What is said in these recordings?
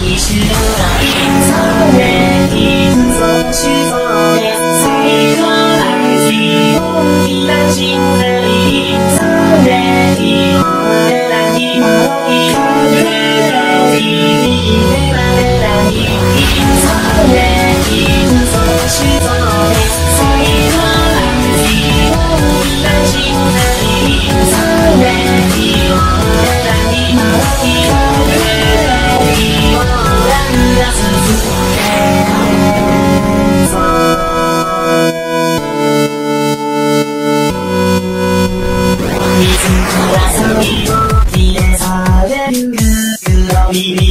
にじんで会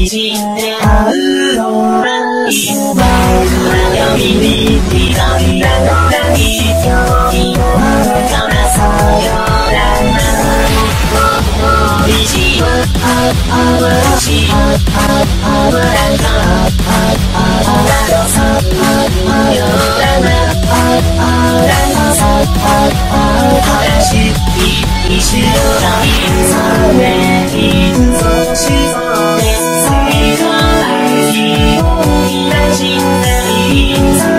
うのはいつも暗闇に刻んだのだ一人のからさよなら虹はああわしあああわらかあああらさあよらなああらさああからし一瞬のさめいつしそう dreams.